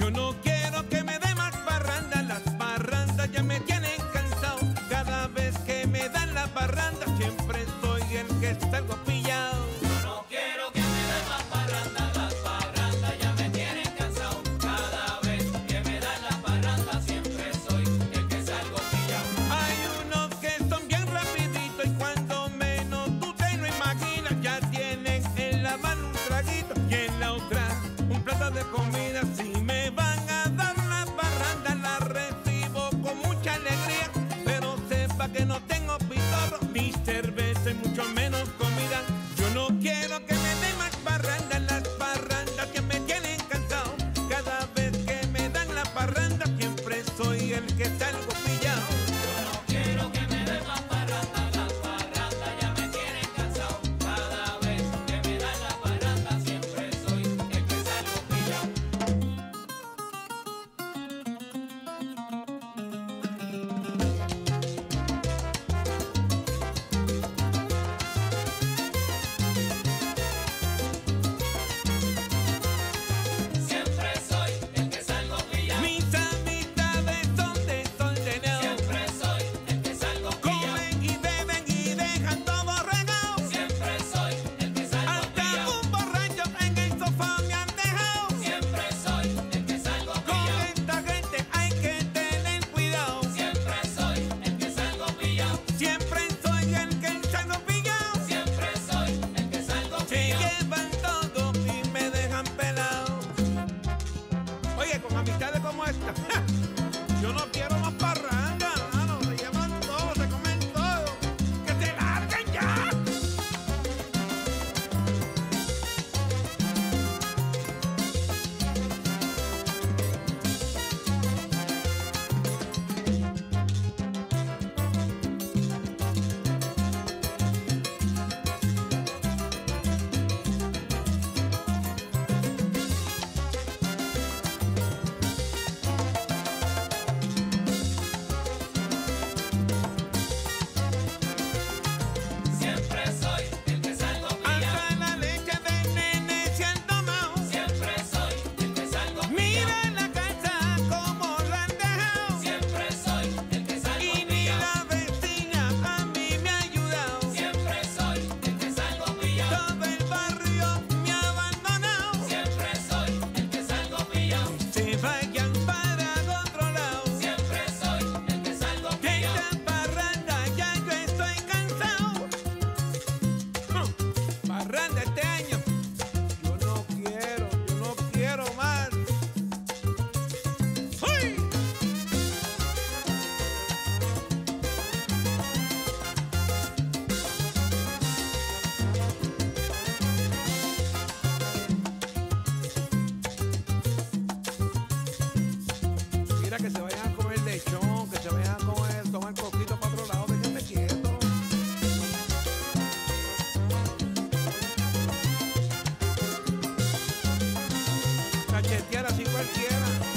Yo no quiero como esta. Yo no quiero Yeah.